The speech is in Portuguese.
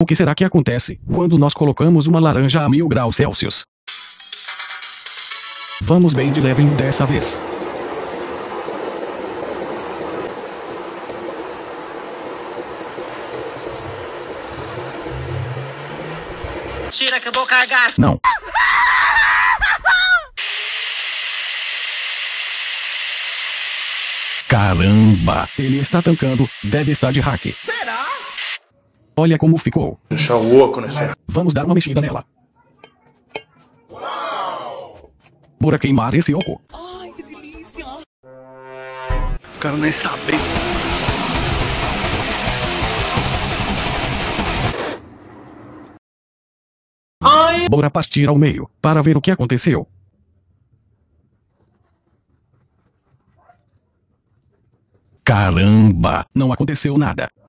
O que será que acontece quando nós colocamos uma laranja a mil graus Celsius? Vamos bem de leve dessa vez. Tira que eu vou cagar. Não. Caramba, ele está tancando, deve estar de hack. Olha como ficou. Deixa o oco nesse. Vamos dar uma mexida nela. Bora queimar esse oco. Ai, que delícia. O cara nem sabe. Bora partir ao meio, para ver o que aconteceu. Caramba, não aconteceu nada.